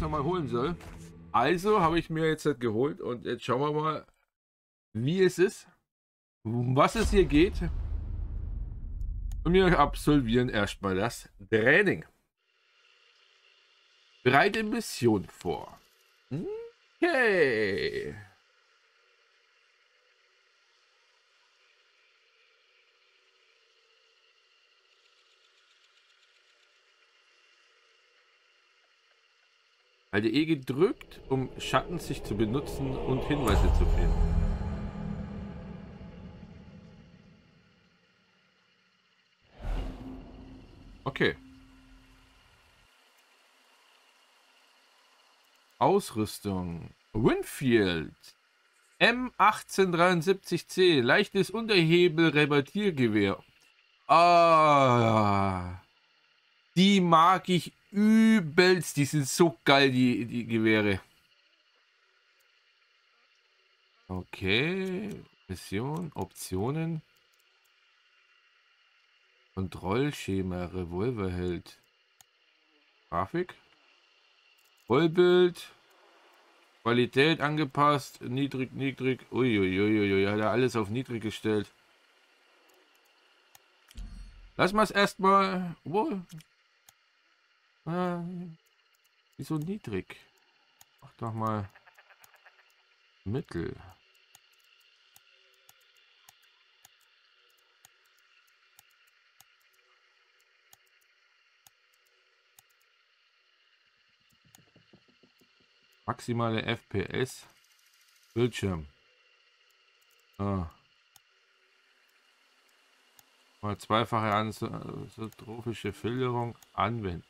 ich nochmal holen soll. Also habe ich mir jetzt das geholt und jetzt schauen wir mal, wie es ist, was es hier geht. Und wir absolvieren erstmal das Training. Bereite Mission vor. Okay. Halte E gedrückt, um Schatten sich zu benutzen und Hinweise zu finden. Okay. Ausrüstung. Winfield. M1873C. Leichtes Unterhebel-Rebattiergewehr. Ah. Die mag ich übelst. Die sind so geil, die, die Gewehre. Okay. Mission, Optionen. Kontrollschema, Revolverheld. Grafik. Vollbild. Qualität angepasst. Niedrig, niedrig. Uiuiuiui. Hat er alles auf niedrig gestellt. Lass mal es erstmal. Ah, wieso niedrig? Mach doch mal Mittel. Maximale FPS. Bildschirm. Ah. Mal zweifache anisotrophische Filterung anwenden.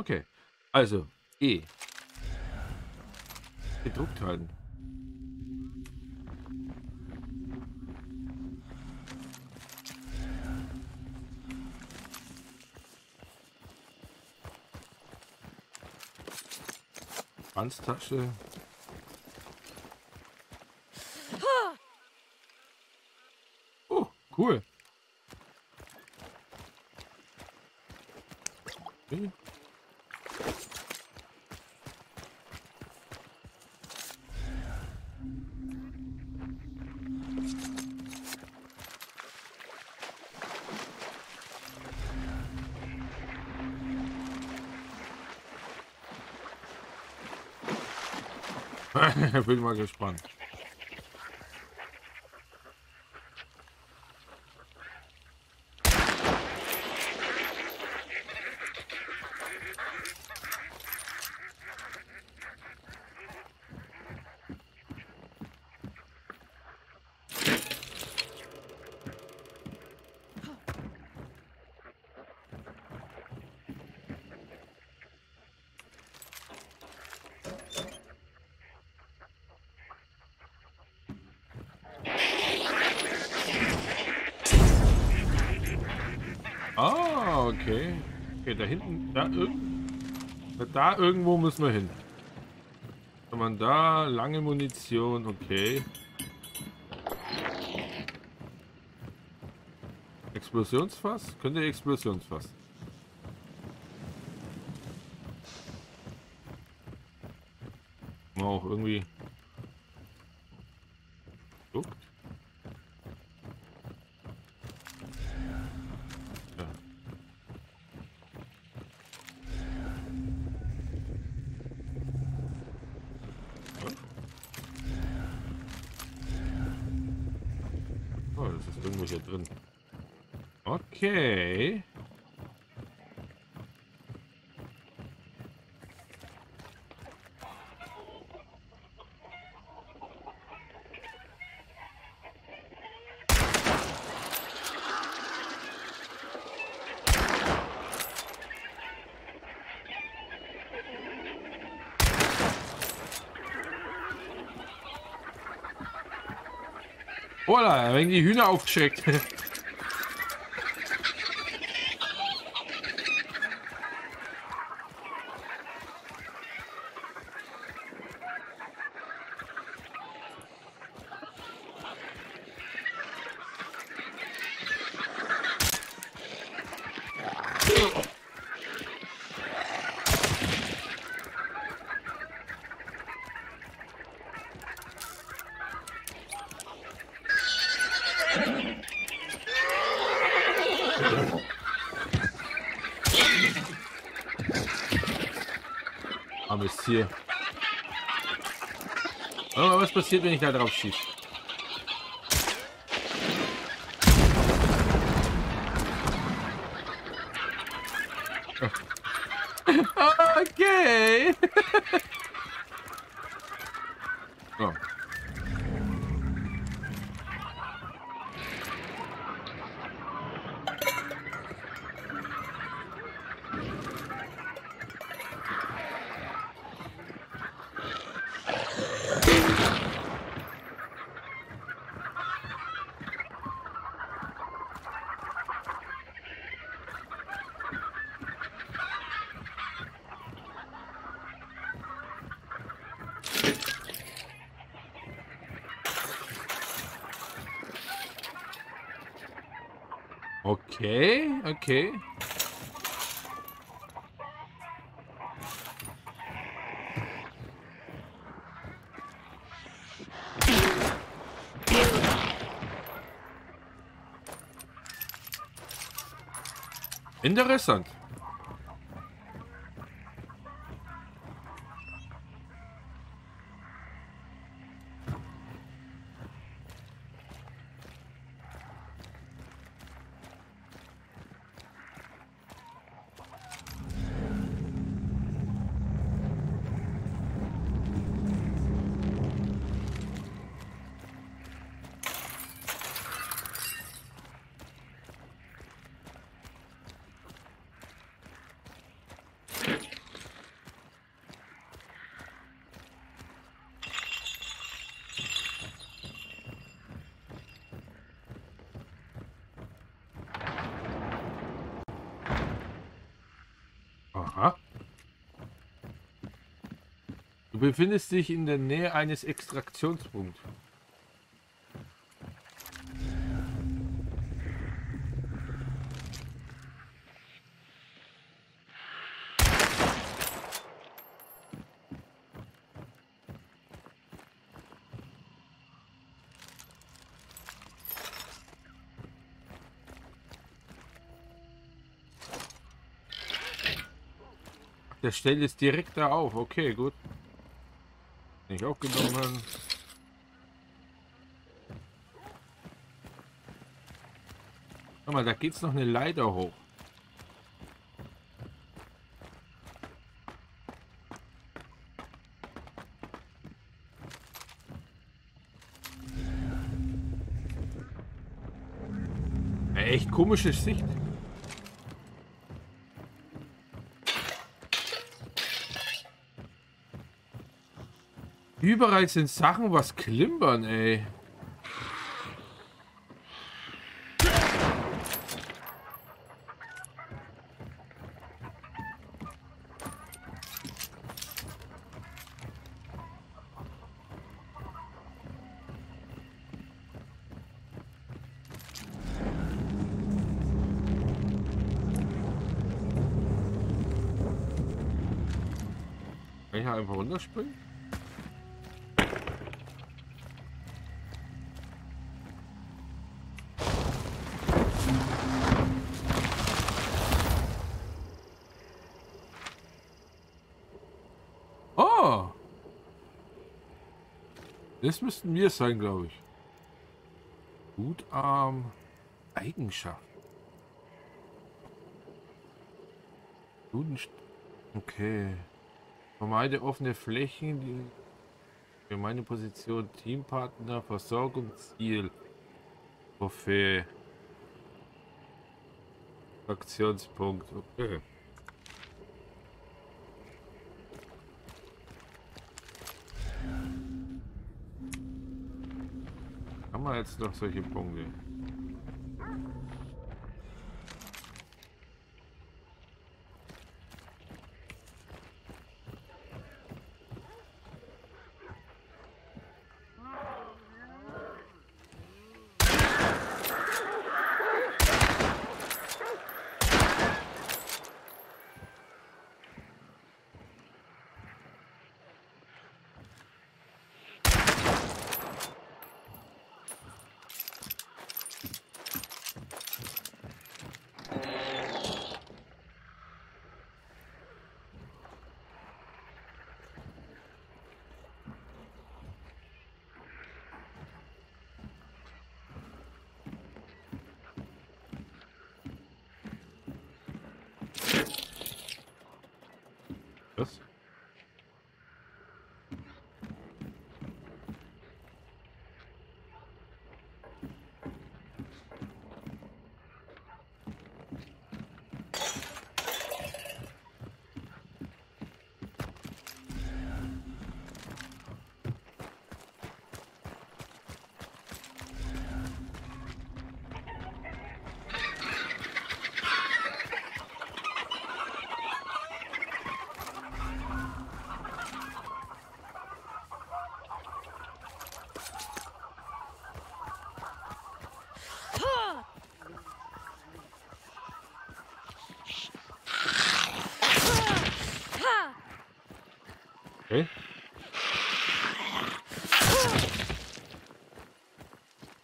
Okay, also E. Gedruckt halten. Ranztasche. Oh, cool. Okay. Bin mal gespannt. Ah, okay. Okay, da hinten, da, irg da irgendwo müssen wir hin. Kann man da lange Munition, okay. Explosionsfass? Könnte Explosionsfass. Auch irgendwie hier drin. Okay. Voila, wenn die Hühner aufgeschreckt. Armes Tier. Aber was passiert, wenn ich da drauf schieße? Okay. so. Okay, okay. Interessant. Du befindest dich in der Nähe eines Extraktionspunkts. Der stellt es direkt da auf. Okay, gut. Nicht aufgenommen. Guck mal, da geht's noch eine Leiter hoch. Echt komische Sicht. Überall sind Sachen, was klimpern, ey. Einfach runterspringen? Das müssten wir sein, glaube ich. Gutarm Eigenschaft. Okay. Vermeide offene Flächen, die für meine Position Teampartner, Versorgungsziel, Trophäe, Aktionspunkt. Okay. Haben wir jetzt noch solche Punkte?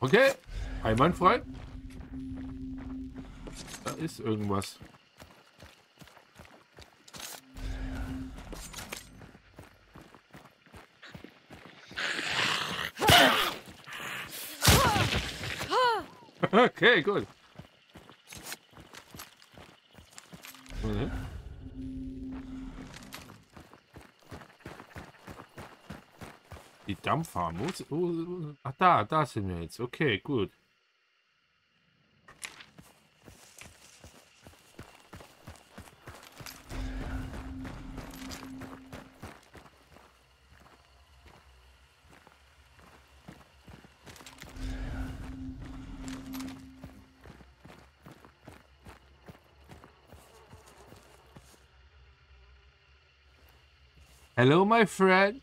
Okay. Einwandfrei. Da ist irgendwas. Okay, gut. Die Dampffarm. Wo, wo, ach, da, da sind wir. Okay, gut. Hello, my friend.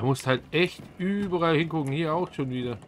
Er muss halt echt überall hingucken. Hier auch schon wieder.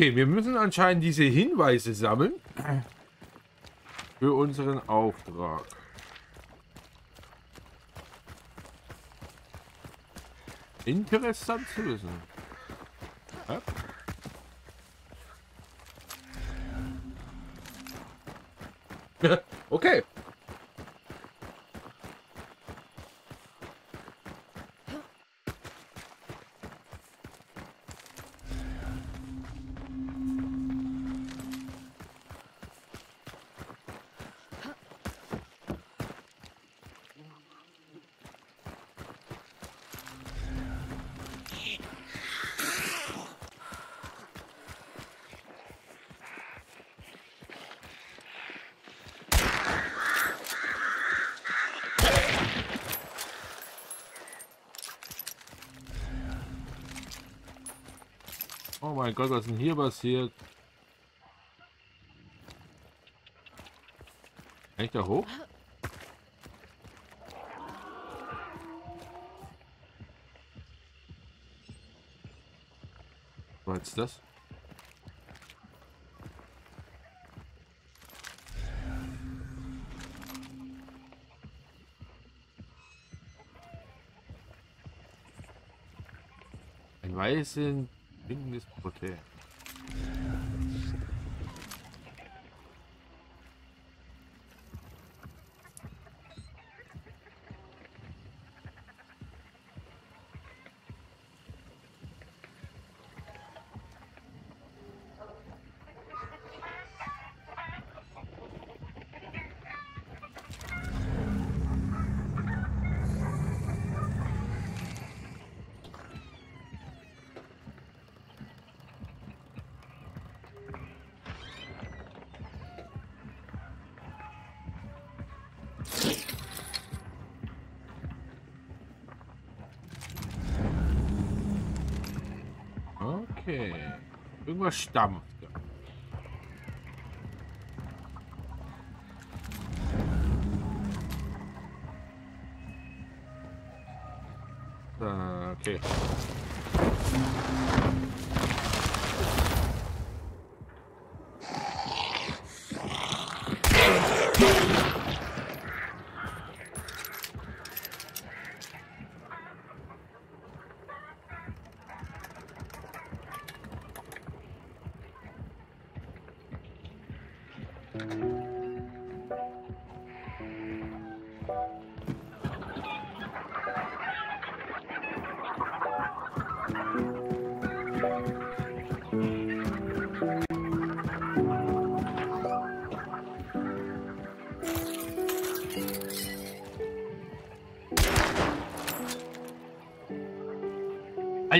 Okay, wir müssen anscheinend diese Hinweise sammeln. Für unseren Auftrag. Interessant zu wissen. Ja? okay. Mein Gott, was ist denn hier passiert? Kann ich da hoch? Was ist das? Ein weißes bem nisso, porque Irgendwas stampft. Okay.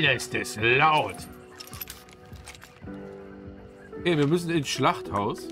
Alter, ist laut. Okay, wir müssen ins Schlachthaus.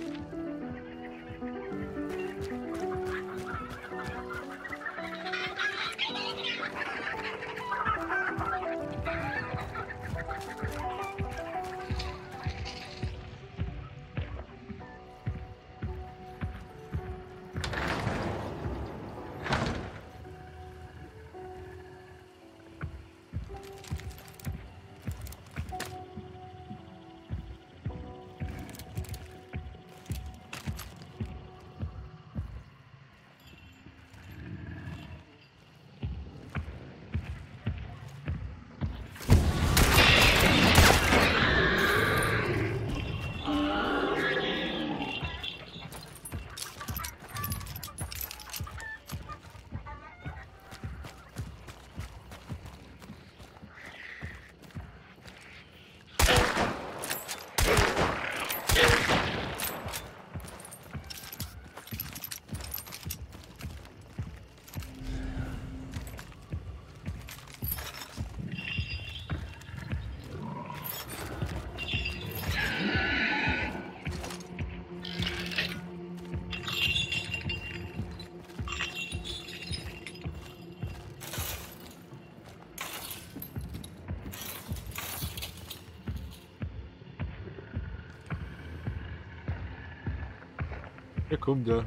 Kommt er.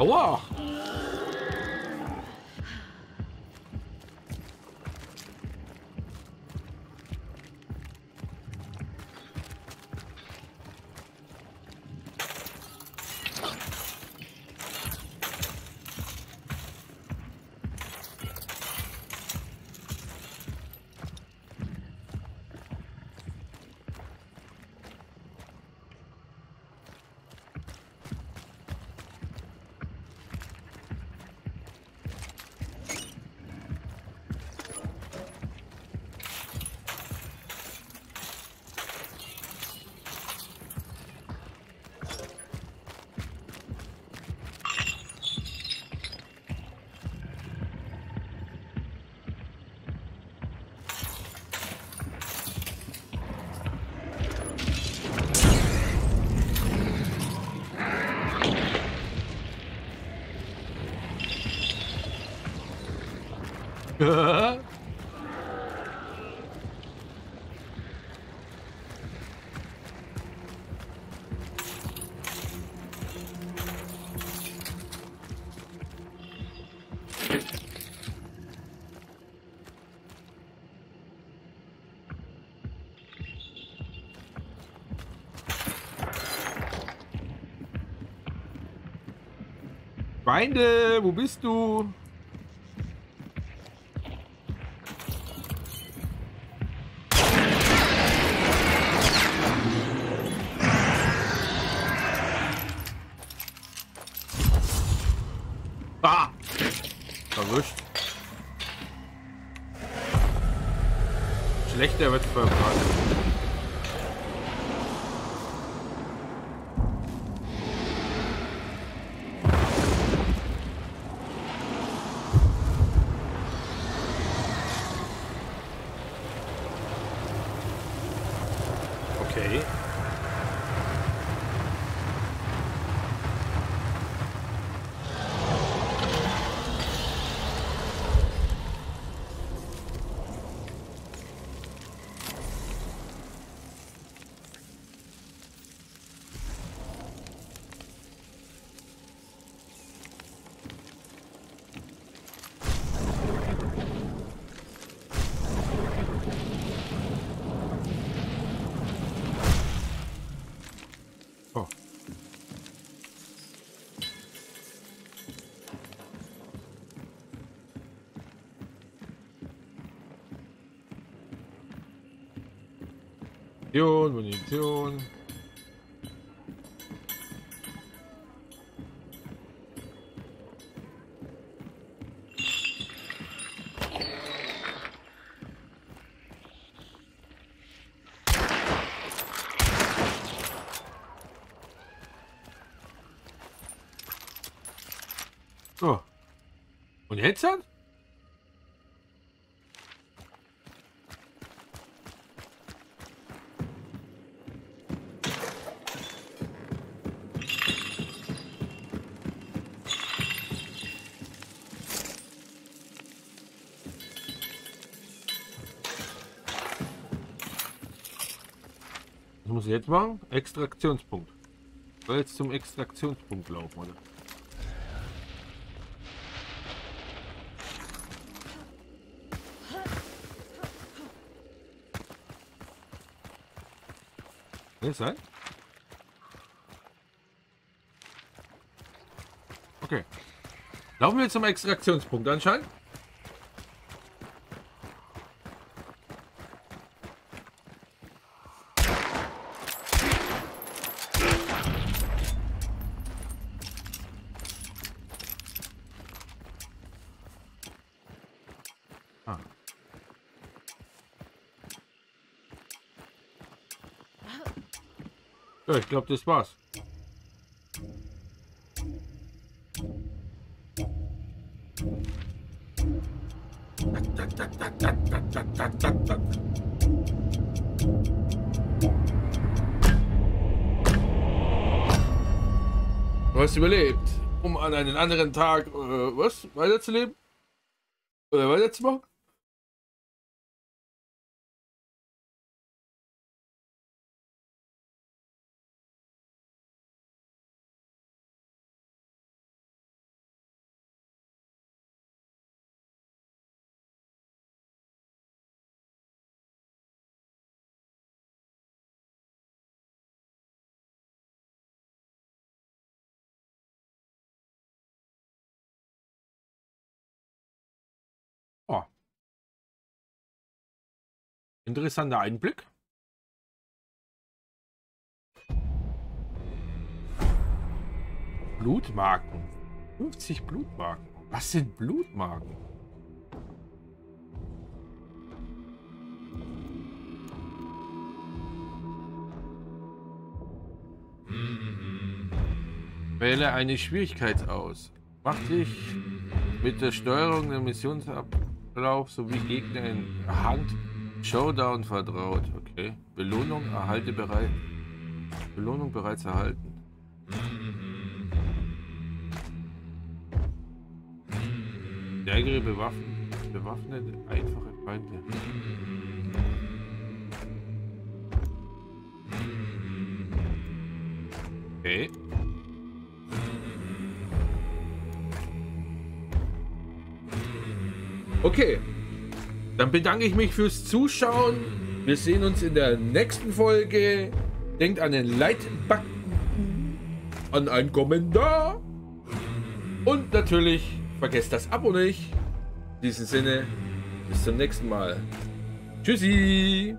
Hello. Feinde, wo bist du? Ah! Verwischt. Schlechter wird verwischt. Munition, Munition. So. Und jetzt? Muss ich jetzt machen? Extraktionspunkt. Soll jetzt zum Extraktionspunkt laufen, oder? Ne, sein? Okay. Laufen wir zum Extraktionspunkt anscheinend. Ja, ich glaube, das war's. Du hast überlebt, um an einen anderen Tag äh, was weiterzuleben? Oder weiterzumachen? Interessanter Einblick. Blutmarken. 50 Blutmarken. Was sind Blutmarken? Wähle eine Schwierigkeit aus. Mach dich mit der Steuerung der Missionsab Ablauf sowie Gegner in Hand Showdown vertraut. Okay. Belohnung erhalte bereit. Belohnung bereits erhalten. Stärkere bewaffen, bewaffnete, einfache Feinde. Okay. Okay. Dann bedanke ich mich fürs Zuschauen. Wir sehen uns in der nächsten Folge. Denkt an den Like-Button, an einen Kommentar. Und natürlich vergesst das Abo nicht. In diesem Sinne, bis zum nächsten Mal. Tschüssi.